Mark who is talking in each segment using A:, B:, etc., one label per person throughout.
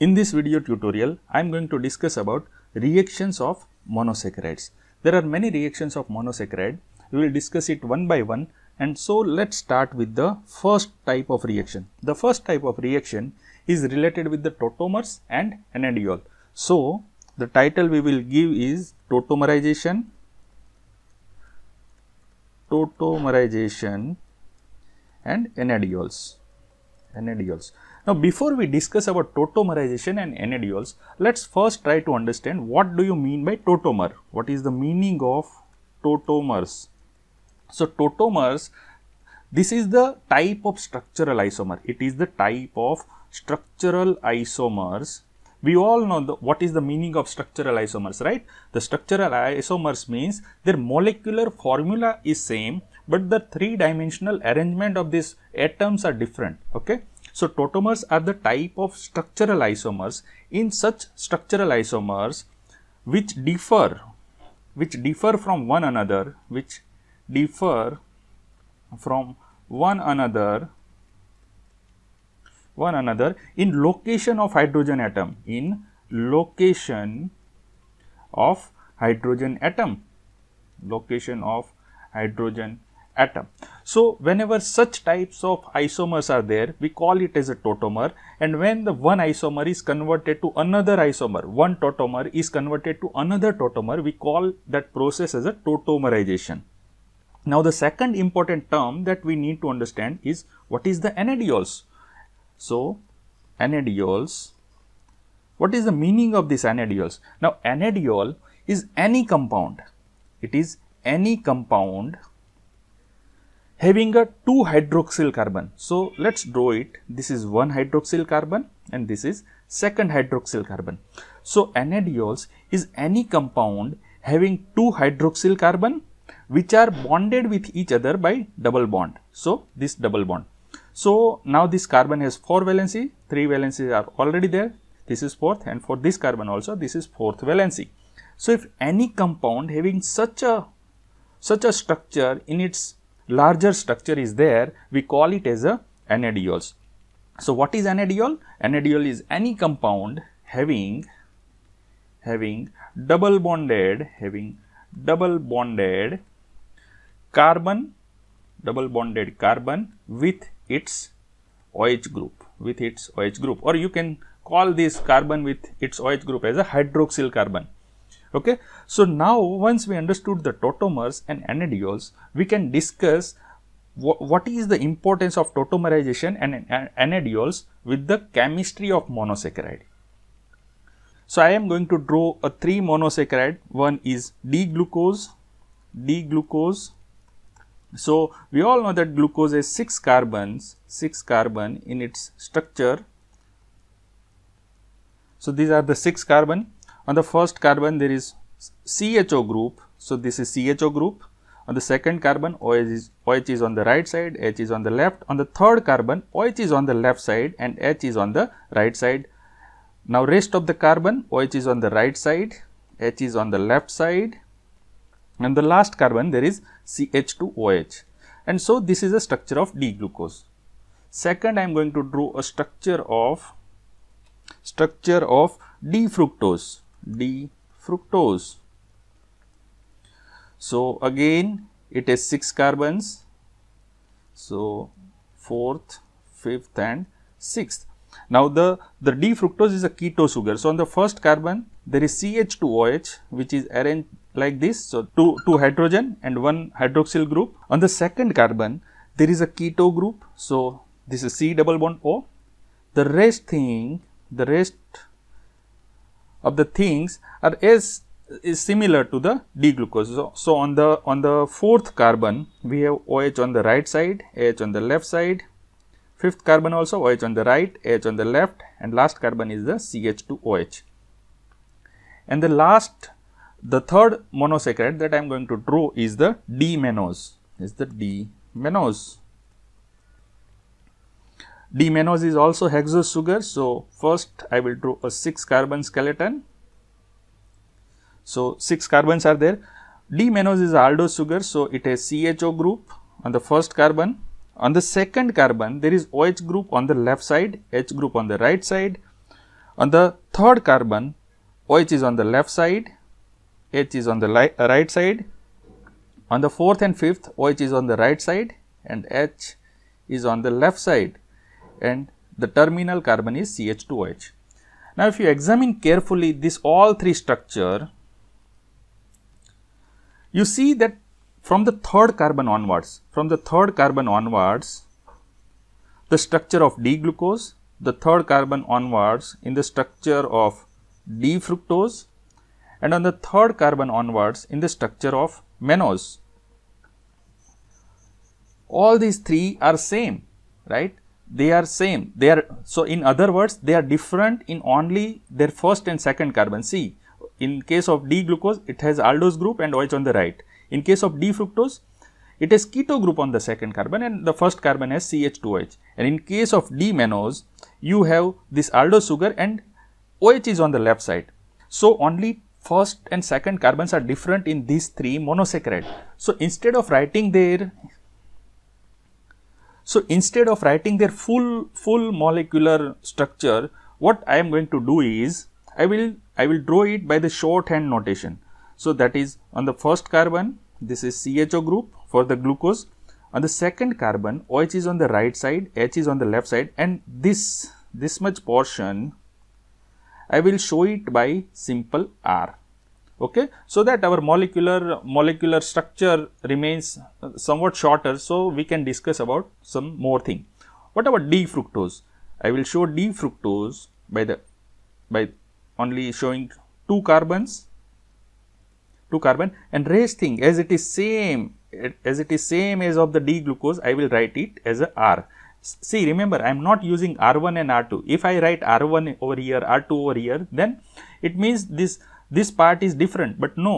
A: In this video tutorial, I am going to discuss about reactions of monosaccharides. There are many reactions of monosaccharide. We will discuss it one by one and so let's start with the first type of reaction. The first type of reaction is related with the tautomers and enediol. So, the title we will give is tautomerization, tautomerization and enediols. enediols. Now, before we discuss about tautomerization and enediols, let us first try to understand what do you mean by tautomer? What is the meaning of tautomers? So, tautomers, this is the type of structural isomer. It is the type of structural isomers. We all know the, what is the meaning of structural isomers, right? The structural isomers means their molecular formula is same, but the three dimensional arrangement of these atoms are different, okay? So, tautomers are the type of structural isomers. In such structural isomers which differ, which differ from one another, which differ from one another, one another in location of hydrogen atom, in location of hydrogen atom, location of hydrogen atom. So, whenever such types of isomers are there, we call it as a tautomer and when the one isomer is converted to another isomer, one tautomer is converted to another tautomer, we call that process as a tautomerization. Now, the second important term that we need to understand is what is the enediols. So, enediols, what is the meaning of this enediols? Now, enediol is any compound, it is any compound having a 2 hydroxyl carbon. So, let us draw it. This is 1 hydroxyl carbon and this is second hydroxyl carbon. So, enediols is any compound having 2 hydroxyl carbon which are bonded with each other by double bond. So, this double bond. So, now this carbon has 4 valency, 3 valencies are already there, this is 4th and for this carbon also this is 4th valency. So, if any compound having such a such a structure in its larger structure is there, we call it as a enediols. So, what is enediol? Enediol is any compound having having double bonded having double bonded carbon double bonded carbon with its OH group with its OH group or you can call this carbon with its OH group as a hydroxyl carbon Okay. So, now once we understood the tautomers and enediols, we can discuss wh what is the importance of tautomerization and, and enediols with the chemistry of monosaccharide. So, I am going to draw a 3 monosaccharide, one is D-glucose, D-glucose. So, we all know that glucose has 6 carbons, 6 carbon in its structure. So, these are the 6 carbon on the first carbon there is CHO group. So, this is CHO group. On the second carbon OH is, OH is on the right side, H is on the left. On the third carbon OH is on the left side and H is on the right side. Now, rest of the carbon OH is on the right side, H is on the left side and the last carbon there is CH2OH. And so, this is a structure of D-glucose. Second, I am going to draw a structure of structure of D-fructose. D fructose. So, again it has 6 carbons. So, 4th, 5th and 6th. Now, the, the D fructose is a keto sugar. So, on the first carbon there is CH2OH which is arranged like this. So, two, two hydrogen and one hydroxyl group. On the second carbon there is a keto group. So, this is C double bond O. The rest thing, the rest of the things are as is similar to the D-glucose. So, so, on the on the fourth carbon we have OH on the right side, H on the left side, fifth carbon also OH on the right, H on the left and last carbon is the CH2OH. And the last the third monosaccharide that I am going to draw is the D-mannose is the D-mannose. D-mannose is also hexose sugar. So, first I will draw a 6 carbon skeleton. So, 6 carbons are there. D-mannose is aldose sugar. So, it has CHO group on the first carbon. On the second carbon, there is OH group on the left side, H group on the right side. On the third carbon, OH is on the left side, H is on the uh, right side. On the fourth and fifth, OH is on the right side and H is on the left side and the terminal carbon is CH2OH. Now, if you examine carefully this all three structure, you see that from the third carbon onwards, from the third carbon onwards, the structure of D-glucose, the third carbon onwards in the structure of D-fructose and on the third carbon onwards in the structure of mannose. All these three are same, right? They are same. They are so in other words, they are different in only their first and second carbon. See, in case of D-glucose, it has aldose group and OH on the right. In case of D-fructose, it has keto group on the second carbon and the first carbon has CH2OH. And in case of D-mannose, you have this aldose sugar and OH is on the left side. So, only first and second carbons are different in these three monosaccharide. So, instead of writing their so instead of writing their full full molecular structure, what I am going to do is I will I will draw it by the shorthand notation. So that is on the first carbon, this is CHO group for the glucose. On the second carbon, OH is on the right side, H is on the left side and this, this much portion, I will show it by simple R. Okay, so that our molecular molecular structure remains uh, somewhat shorter, so we can discuss about some more thing. What about D fructose? I will show D fructose by the by only showing two carbons two carbon and rest thing as it is same as it is same as of the D glucose I will write it as a R. See remember I am not using R1 and R2. If I write R1 over here R2 over here then it means this this part is different but no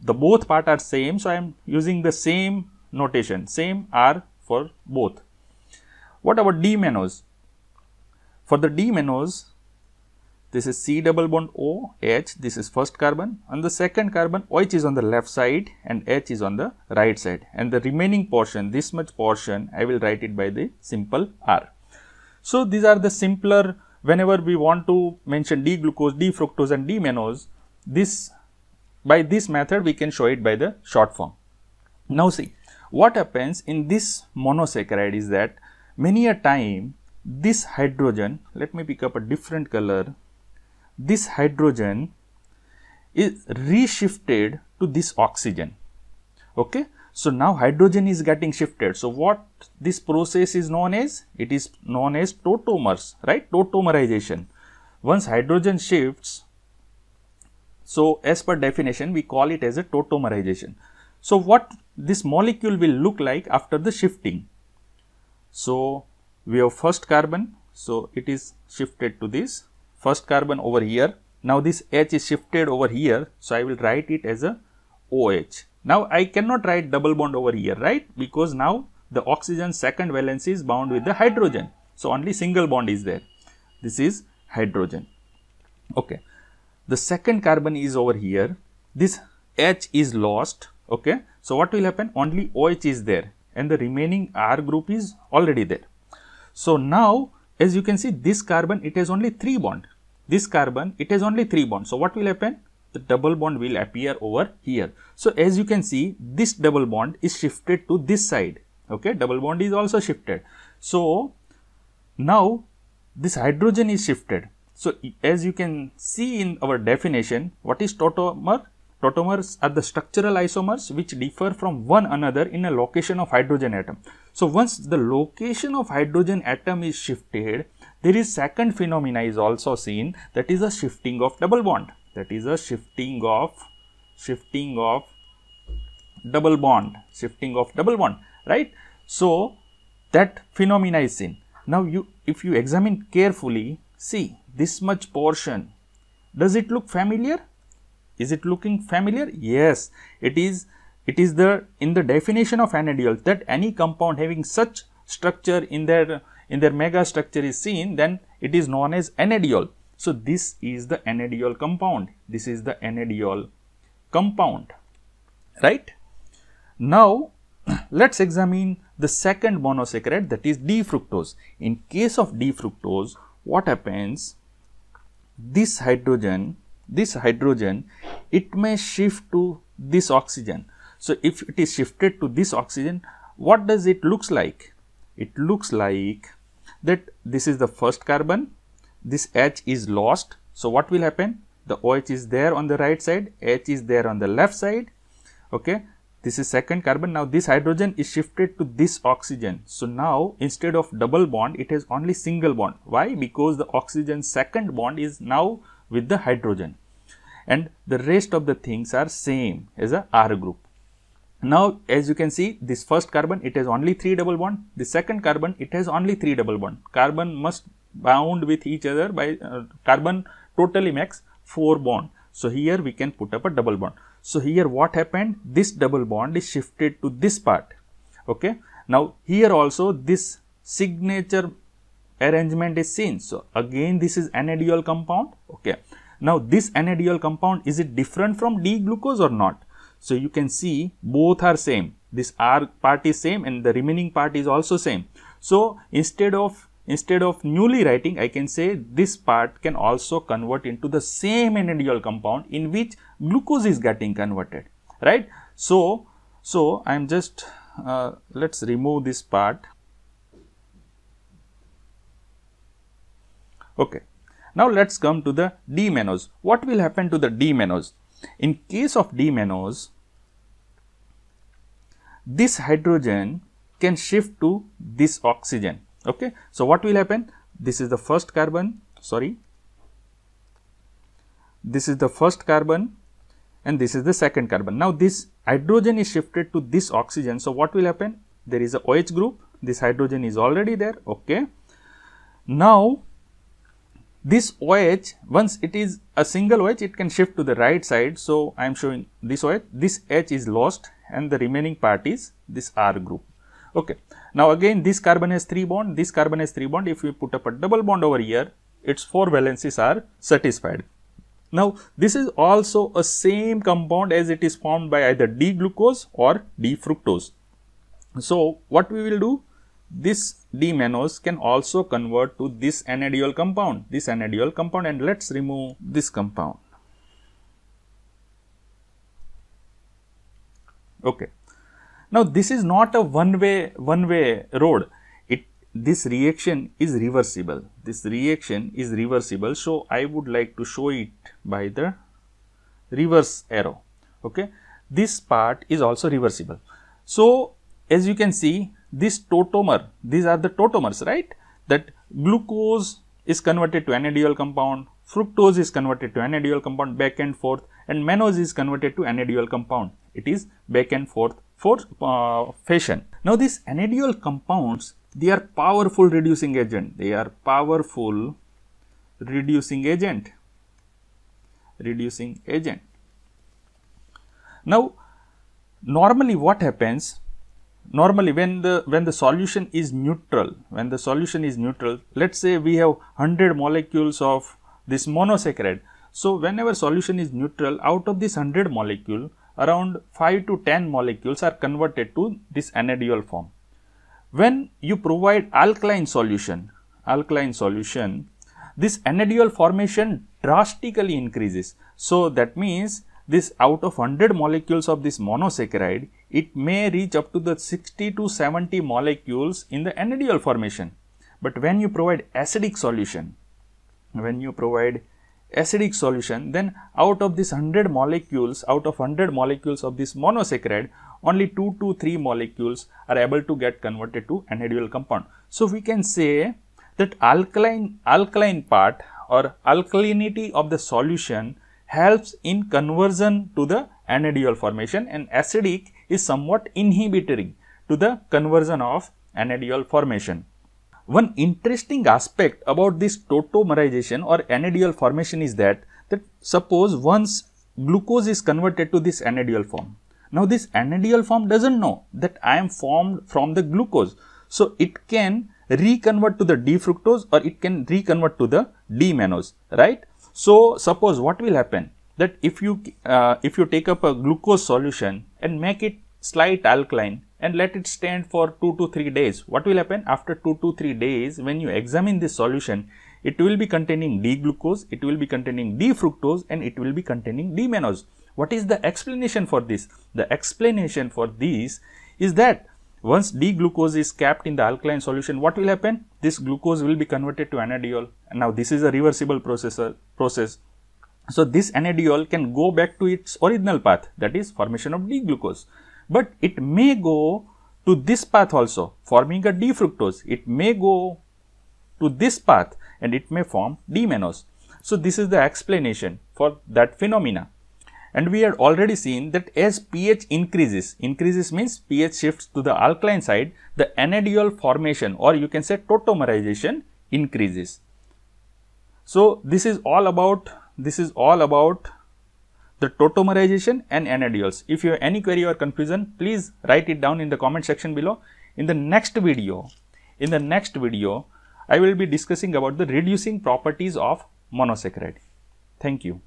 A: the both part are same so I am using the same notation same R for both. What about D mannose? For the D mannose this is C double bond O H this is first carbon on the second carbon OH is on the left side and H is on the right side and the remaining portion this much portion I will write it by the simple R. So, these are the simpler whenever we want to mention D glucose, D fructose and D mannose this by this method we can show it by the short form. Now, see what happens in this monosaccharide is that many a time this hydrogen let me pick up a different color this hydrogen is reshifted to this oxygen. Okay. So, now hydrogen is getting shifted. So, what this process is known as? It is known as tautomers, right? Tautomerization. Once hydrogen shifts, so as per definition, we call it as a tautomerization. So, what this molecule will look like after the shifting? So, we have first carbon. So, it is shifted to this first carbon over here. Now, this H is shifted over here. So, I will write it as a OH. Now, I cannot write double bond over here, right? Because now the oxygen second valence is bound with the hydrogen. So, only single bond is there. This is hydrogen. Okay. The second carbon is over here. This H is lost. Okay. So, what will happen? Only OH is there and the remaining R group is already there. So, now as you can see this carbon it has only 3 bond this carbon it has only 3 bond so what will happen the double bond will appear over here so as you can see this double bond is shifted to this side okay double bond is also shifted so now this hydrogen is shifted so as you can see in our definition what is tautomer Tautomers are the structural isomers which differ from one another in a location of hydrogen atom. So, once the location of hydrogen atom is shifted, there is second phenomena is also seen that is a shifting of double bond that is a shifting of shifting of double bond shifting of double bond right. So, that phenomena is seen. Now, you if you examine carefully see this much portion does it look familiar is it looking familiar? Yes, it is. It is the in the definition of enediol that any compound having such structure in their in their mega structure is seen, then it is known as enediol. So, this is the enediol compound. This is the enediol compound, right? Now, let us examine the second monosaccharide that is D fructose. In case of D fructose, what happens? This hydrogen, this hydrogen, it may shift to this oxygen. So, if it is shifted to this oxygen, what does it looks like? It looks like that this is the first carbon, this H is lost. So, what will happen? The OH is there on the right side, H is there on the left side. Okay. This is second carbon. Now, this hydrogen is shifted to this oxygen. So, now instead of double bond, it has only single bond. Why? Because the oxygen second bond is now with the hydrogen and the rest of the things are same as a R group. Now, as you can see this first carbon it has only 3 double bond, the second carbon it has only 3 double bond. Carbon must bound with each other by uh, carbon totally makes 4 bond. So, here we can put up a double bond. So, here what happened this double bond is shifted to this part. Okay. Now, here also this signature arrangement is seen. So, again this is enediol compound. Okay. Now, this enediol compound is it different from D glucose or not? So, you can see both are same this R part is same and the remaining part is also same. So, instead of instead of newly writing I can say this part can also convert into the same enediol compound in which glucose is getting converted right. So, so I am just uh, let us remove this part. Okay. Now, let us come to the D-mannose. What will happen to the D-mannose? In case of D-mannose, this hydrogen can shift to this oxygen. Okay. So, what will happen? This is the first carbon, sorry, this is the first carbon and this is the second carbon. Now, this hydrogen is shifted to this oxygen. So, what will happen? There is a OH group, this hydrogen is already there. Okay. Now, this OH once it is a single OH it can shift to the right side. So, I am showing this OH this H is lost and the remaining part is this R group. Okay. Now, again this carbon has 3 bond this carbon has 3 bond if we put up a double bond over here its 4 valencies are satisfied. Now, this is also a same compound as it is formed by either D glucose or D fructose. So, what we will do this D-mannose can also convert to this enediol compound, this enediol compound and let us remove this compound. Okay. Now, this is not a one way, one way road. It, this reaction is reversible. This reaction is reversible. So, I would like to show it by the reverse arrow. Okay. This part is also reversible. So, as you can see this tautomer, these are the tautomers, right? That glucose is converted to enediol compound, fructose is converted to enediol compound back and forth and mannose is converted to enediol compound. It is back and forth for uh, fashion. Now, these enediol compounds, they are powerful reducing agent. They are powerful reducing agent, reducing agent. Now, normally what happens normally when the when the solution is neutral when the solution is neutral let us say we have 100 molecules of this monosaccharide so whenever solution is neutral out of this 100 molecule around 5 to 10 molecules are converted to this enediol form when you provide alkaline solution alkaline solution this enediol formation drastically increases so that means this out of 100 molecules of this monosaccharide it may reach up to the 60 to 70 molecules in the enediol formation. But when you provide acidic solution, when you provide acidic solution, then out of this 100 molecules, out of 100 molecules of this monosaccharide, only 2 to 3 molecules are able to get converted to enediol compound. So, we can say that alkaline, alkaline part or alkalinity of the solution helps in conversion to the enediol formation and acidic is somewhat inhibitory to the conversion of enediol formation. One interesting aspect about this tautomerization or enediol formation is that, that suppose once glucose is converted to this enediol form. Now, this enediol form does not know that I am formed from the glucose. So, it can reconvert to the D fructose or it can reconvert to the D mannose, right. So, suppose what will happen? that if you uh, if you take up a glucose solution and make it slight alkaline and let it stand for 2 to 3 days what will happen after 2 to 3 days when you examine this solution it will be containing D-glucose, it will be containing D-fructose and it will be containing D-mannose. What is the explanation for this? The explanation for this is that once D-glucose is capped in the alkaline solution, what will happen? This glucose will be converted to enediol. Now, this is a reversible process. So, this enediol can go back to its original path that is formation of D-glucose, but it may go to this path also forming a D-fructose. It may go to this path and it may form D-mannose. So, this is the explanation for that phenomena. And we had already seen that as pH increases, increases means pH shifts to the alkaline side, the enediol formation or you can say tautomerization increases. So, this is all about, this is all about the tautomerization and enediols. If you have any query or confusion, please write it down in the comment section below. In the next video, in the next video, I will be discussing about the reducing properties of monosaccharide. Thank you.